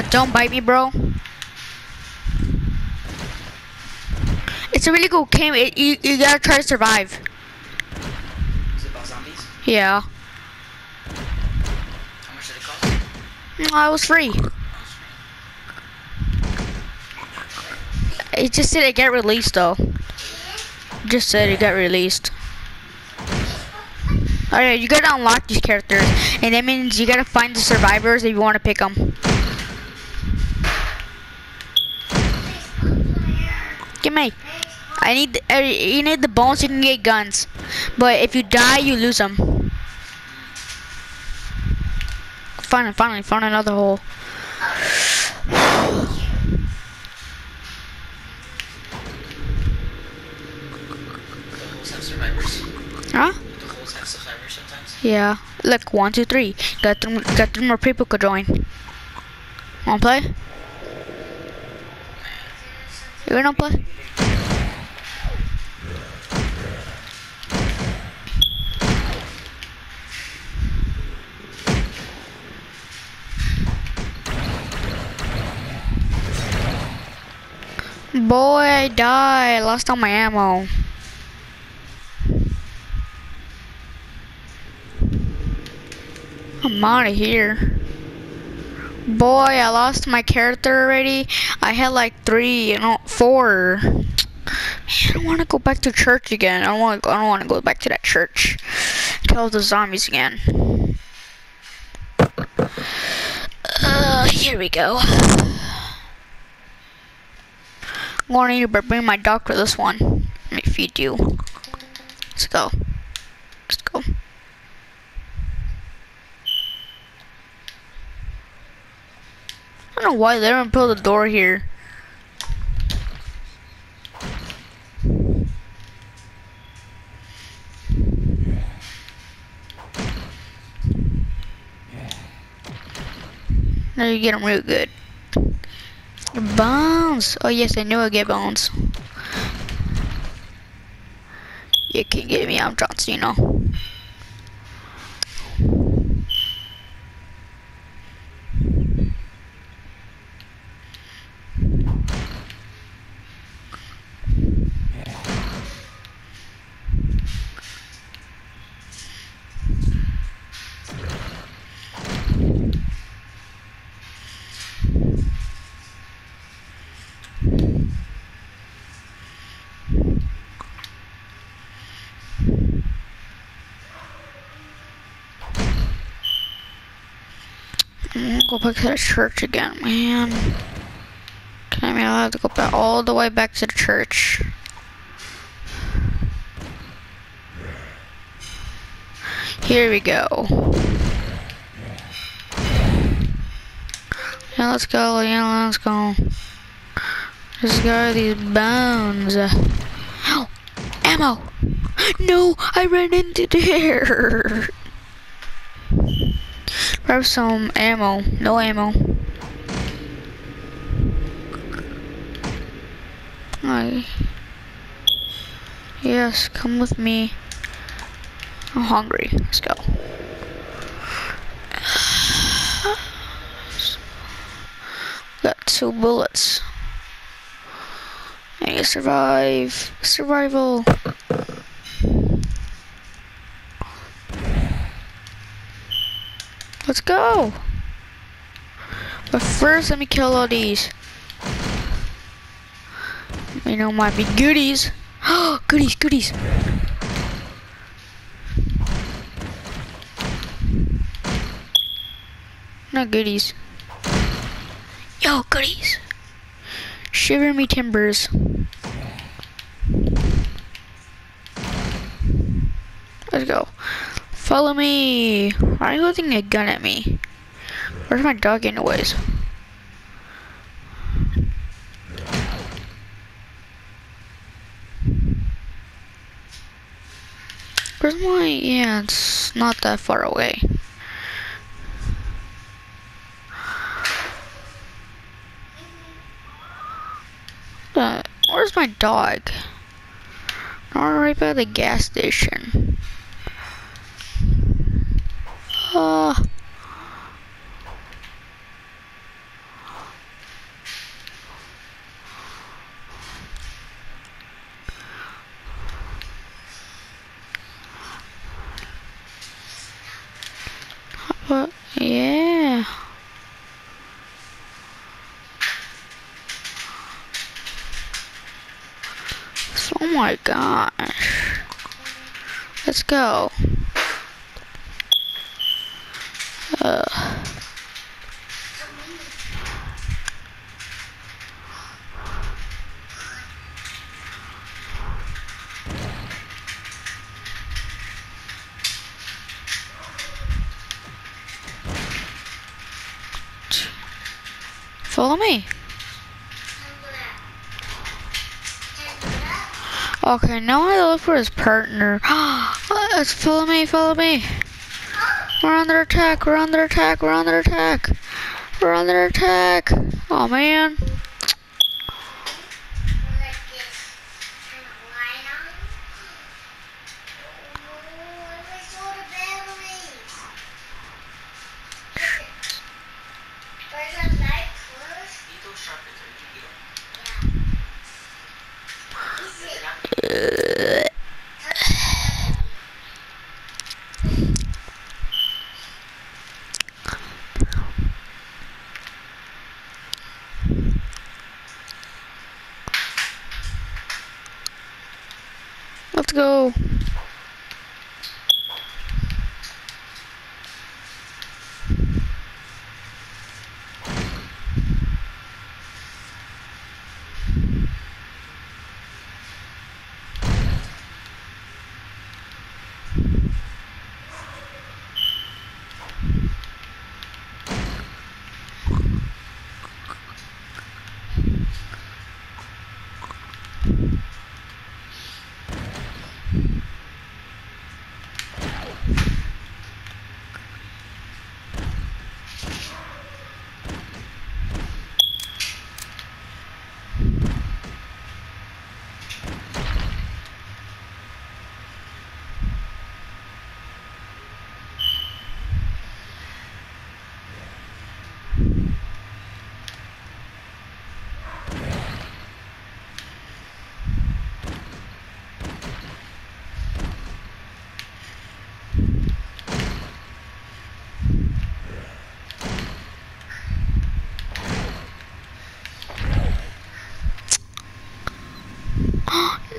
Uh, don't bite me, bro. It's a really cool game. It, you, you gotta try to survive. Is it about zombies? Yeah. How much did it cost? Mm, it was free. It just said it got released though. Just said it got released. Alright, you gotta unlock these characters, and that means you gotta find the survivors if you want to pick them. Give me. I need. Uh, you need the bones. You can get guns, but if you die, you lose them. Finally, finally, found another hole. Huh? Yeah. Look, one, two, three. Got three, got three more people could join. Wanna play? You gonna play? Boy, I died. Lost all my ammo. I'm out of here. Boy, I lost my character already. I had like three, you know, four. I don't want to go back to church again. I don't want. I don't want to go back to that church. Kill the zombies again. Uh, here we go. I'm going to bring my dog for this one. Let me feed you. Let's go. Let's go. I don't know why they don't put the door here. Now you get them real good. Bones. Oh yes, I knew I'd get bones. You can get me. I'm John you I'm gonna go back to the church again, man. Can I mean I'll have to go back all the way back to the church. Here we go. Yeah, let's go. Yeah, let's go. Let's go these bones. Oh, ammo! No, I ran into there. Grab some ammo. No ammo. Hi. Yes, come with me. I'm hungry. Let's go. Got two bullets. I survive. Survival. Let's go. But first, let me kill all these. You know, might be goodies. Oh, goodies, goodies. No goodies. Yo, goodies. Shiver me timbers. Let's go. Follow me. Why are you holding a gun at me? Where's my dog anyways? Where's my, yeah, it's not that far away. Uh, where's my dog? Not right by the gas station. What? Yeah. Oh my gosh. Let's go. Uh. Follow me. Okay, now I look for his partner. Let's follow me, follow me. We're under attack, we're under attack, we're under attack. We're under attack. Oh man. Let's go.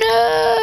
no.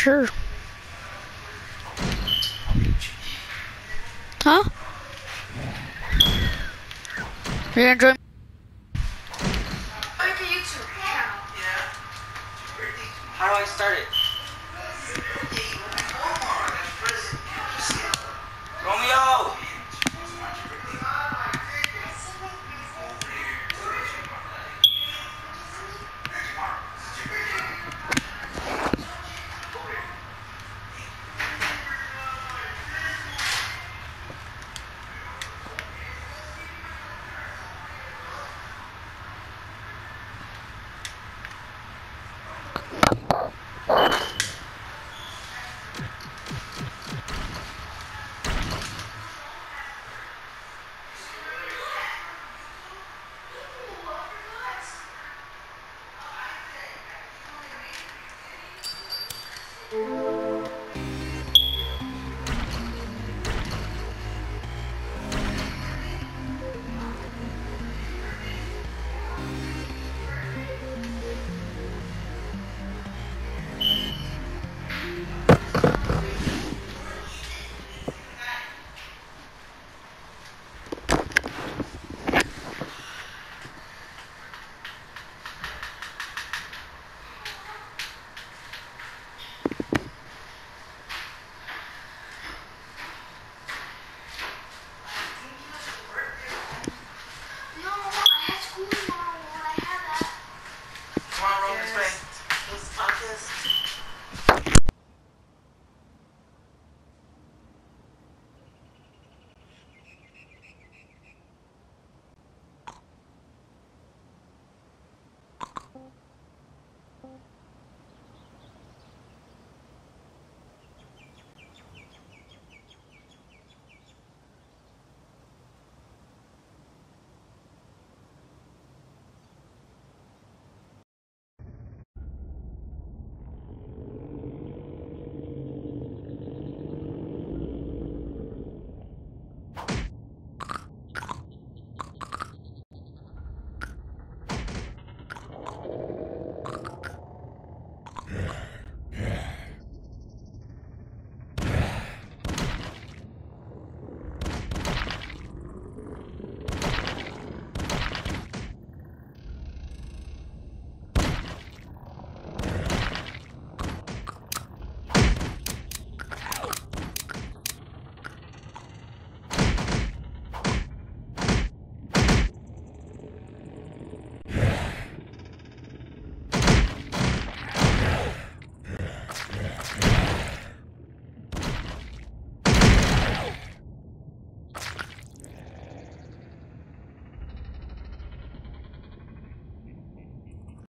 Sure. Huh? You Thank you.